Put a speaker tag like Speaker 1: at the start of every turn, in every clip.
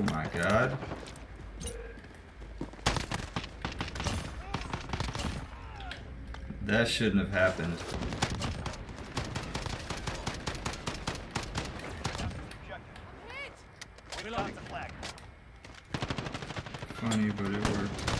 Speaker 1: Oh my god. That shouldn't have happened. Funny, but it worked.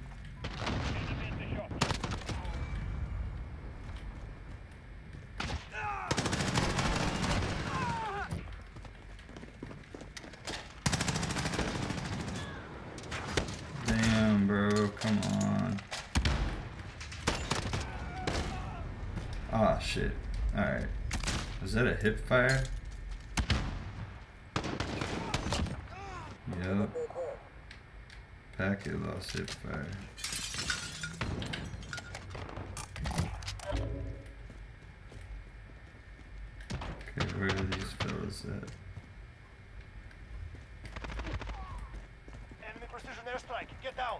Speaker 1: Ah, shit. Alright. Is that a hip fire? Yep. Packet lost hip fire. Okay, where are these fellas at?
Speaker 2: Enemy precision airstrike. Get down.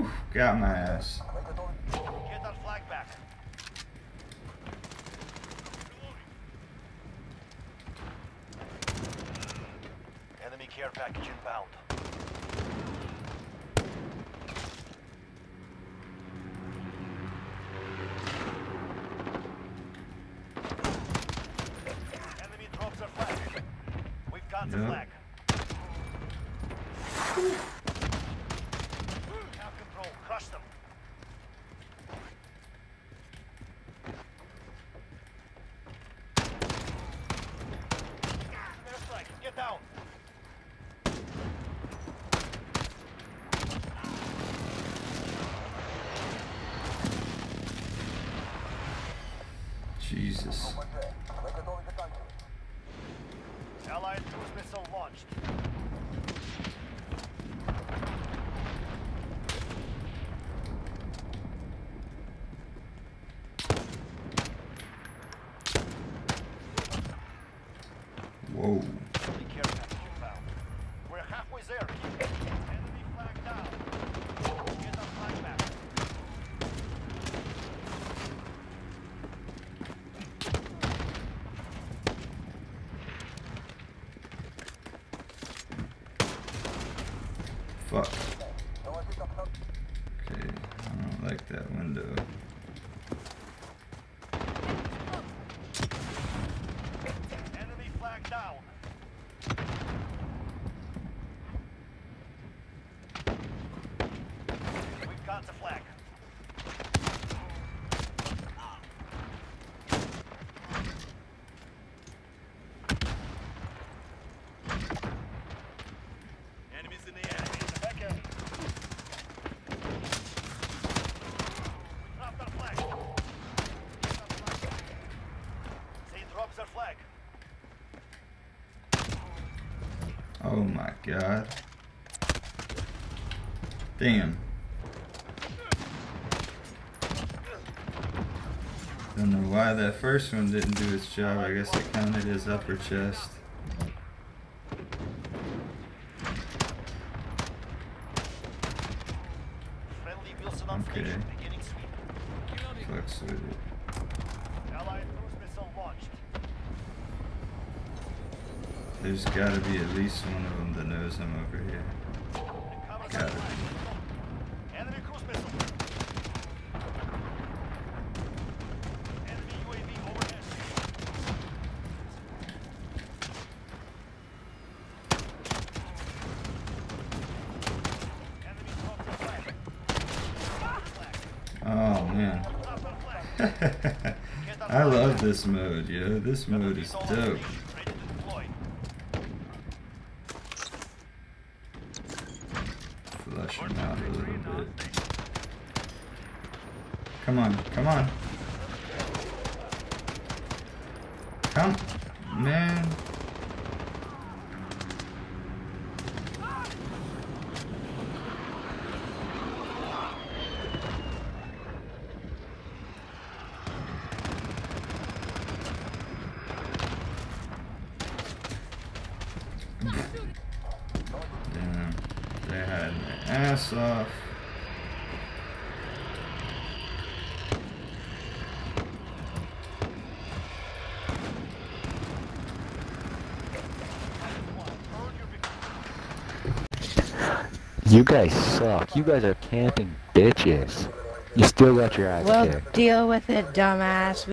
Speaker 1: Ooh, got my ass.
Speaker 2: Get that flag back. Enemy care package inbound. Enemy drops their flag. We've got the flag. Control. Crush them. Airstrike. Get down.
Speaker 1: Jesus.
Speaker 2: Allied cruise missile launched.
Speaker 1: Whoa.
Speaker 2: Enemy care package inbound. We're halfway there. Enemy flag down. Get that flag back.
Speaker 1: Fuck. Okay, I don't like that window.
Speaker 2: Enemy flag down. We've got the flag. Enemies in the air. Back in. We dropped our flag. They dropped their flag.
Speaker 1: Oh my god. Damn. Don't know why that first one didn't do its job. I guess it counted as upper chest.
Speaker 2: Friendly Wheelson on
Speaker 1: Okay.
Speaker 2: station.
Speaker 1: There's gotta be at least one of them that knows I'm over here. Gotta be.
Speaker 2: Oh man.
Speaker 1: I love this mode, yo. This mode is dope. Come on, come on. Come, man. Damn, they had my ass off.
Speaker 3: You guys suck. You guys are camping bitches. You still got your ass
Speaker 4: Well,
Speaker 3: kicked.
Speaker 4: deal with it, dumbass.